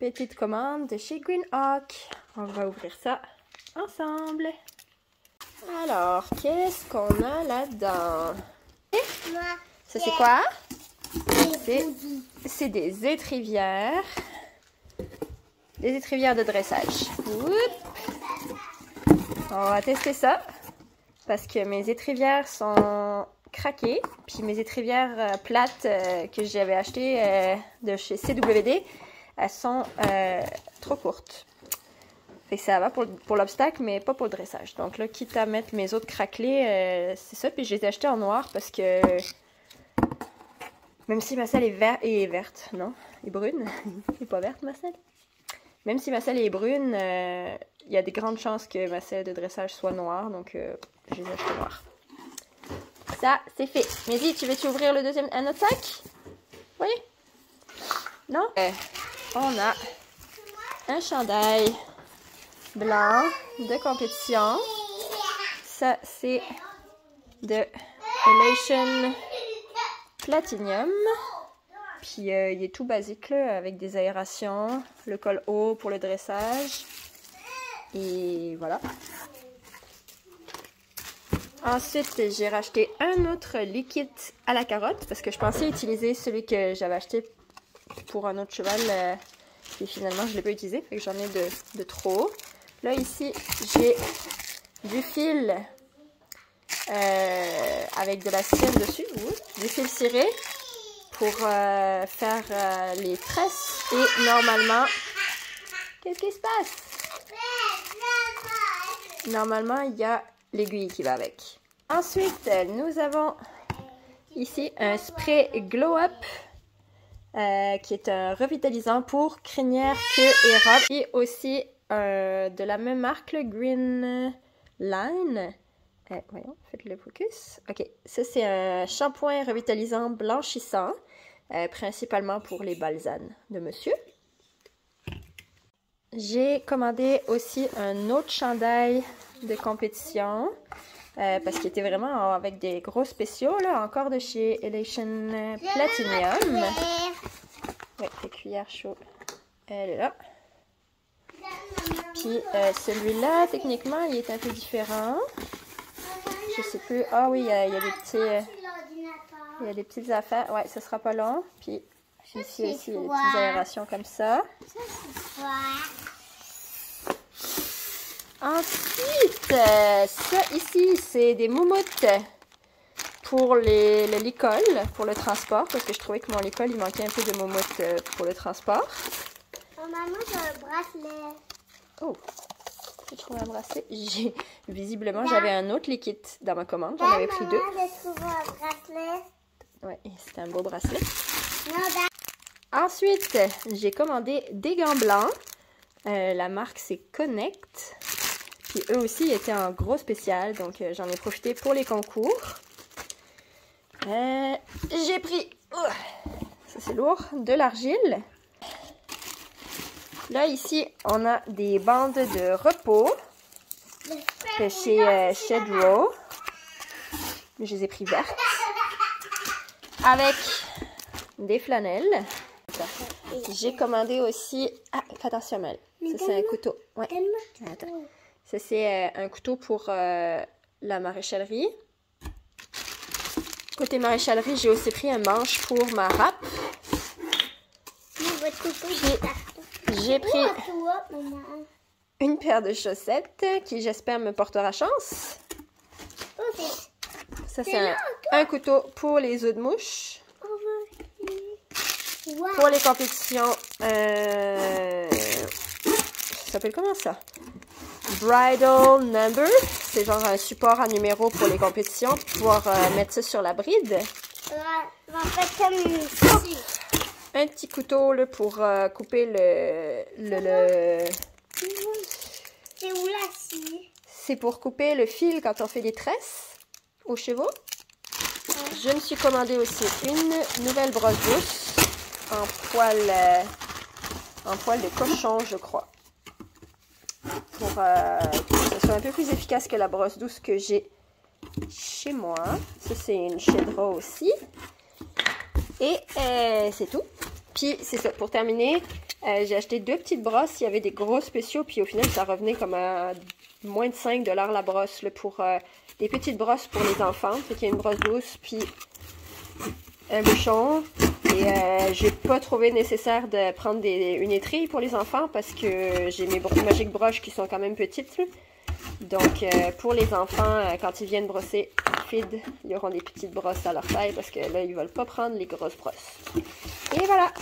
petite commande de chez Green Hawk. On va ouvrir ça ensemble. Alors, qu'est-ce qu'on a là-dedans? Ça, c'est quoi? C'est des étrivières. Des étrivières de dressage. On va tester ça. Parce que mes étrivières sont craquées. Puis mes étrivières euh, plates euh, que j'avais achetées euh, de chez CWD, elles sont trop courtes. Fait que ça va pour, pour l'obstacle, mais pas pour le dressage. Donc là, quitte à mettre mes autres craquelés, c'est ça. Puis je les ai achetées en noir parce que même si ma selle est, verte, est non, est brune, elle pas verte ma selle. Même si ma selle est brune, il y a des grandes chances que ma selle de dressage soit noire, donc euh, je les noires. Ça, c'est fait. Mais tu veux-tu ouvrir le deuxième, un autre sac? Oui? Non? Euh, on a un chandail blanc de compétition. Ça, c'est de Elation Platinum. Puis euh, il est tout basique avec des aérations, le col haut pour le dressage. Et voilà. Ensuite, j'ai racheté un autre liquide à la carotte parce que je pensais utiliser celui que j'avais acheté pour un autre cheval euh, et finalement je ne l'ai pas utilisé, fait que j'en ai de, trop. Là ici, j'ai du fil euh, avec de la cire dessus, du fil ciré pour euh, faire les tresses et normalement, qu'est-ce qui se passe? Normalement, il y a l'aiguille qui va avec. Ensuite, nous avons ici un spray Glow Up euh, qui est un revitalisant pour crinière, queue et robe. Et aussi euh, de la même marque, le Green Line. Euh, voyons, faites le focus. Ok, ça c'est un shampoing revitalisant blanchissant, principalement pour les balsanes de monsieur. J'ai commandé aussi un autre chandail de compétition euh, parce qu'il était vraiment avec des gros spéciaux, là, encore de chez Elation Platinum. Oui, les cuillères chaudes. Elle est là. Puis euh, celui-là, techniquement, il est un peu différent. Je sais plus. Ah oui, il y a, des petits. Euh, il y a des petites affaires. Ouais, ce sera pas long. Puis ici aussi, il y a des petites aérations comme ça. Ensuite, ça ici, c'est des moumoutes pour les, le licol, pour le transport, parce que je trouvais que mon licol, il manquait un peu de moumoutes euh, pour le transport. Oh, maman, j'ai un bracelet. Oh, j'ai trouvé un bracelet. Visiblement, j'avais un autre liquide dans ma commande. J'en avais pris deux. j'ai trouvé un bracelet. Ouais, c'est un beau bracelet. Ensuite, j'ai commandé des gants blancs. Euh, la marque, c'est Connect. Puis eux aussi étaient en gros spécial, donc euh, j'en ai profité pour les concours. Euh, j'ai pris, ça c'est lourd, de l'argile. Là ici, on a des bandes de repos de chez euh. Je les ai pris vertes. Avec des flanelles. J'ai commandé aussi... Ah, fais attention Mel. Ça c'est un couteau. Ouais. Attends. Ça, c'est euh, un couteau pour euh, la maréchalerie. Côté maréchalerie, j'ai aussi pris un manche pour ma râpe. J'ai pris une paire de chaussettes qui, j'espère, me portera chance. Ça, c'est un, couteau pour les œufs de mouche. Pour les compétitions. Euh, ça s'appelle comment ça? Bridal Number. C'est genre un support à numéro pour les compétitions pour pouvoir euh, mettre ça sur la bride. Un petit couteau là, pour euh, couper le. le, C'est où la scie? C'est pour couper le fil quand on fait des tresses aux chevaux. Je me suis commandé aussi une nouvelle brosse douce en poil, euh, en poil de cochon, je crois pour euh, que ce soit un peu plus efficace que la brosse douce que j'ai chez moi. Ça, c'est une Shedra aussi. Et euh, c'est tout. Puis, c'est ça. Pour terminer, Euh, j'ai acheté deux petites brosses. Il y avait des gros spéciaux, puis au final, ça revenait comme à moins de 5 la brosse là, pour des petites brosses pour les enfants. Fait qu'il y a une brosse douce, puis un bouchon. Et euh, j'ai pas trouvé nécessaire de prendre une étrille pour les enfants parce que j'ai mes Magic broches qui sont quand même petites. Donc, euh, pour les enfants, euh, quand ils viennent brosser feed, ils auront des petites brosses à leur taille parce que là, ils veulent pas prendre les grosses brosses. Et voilà!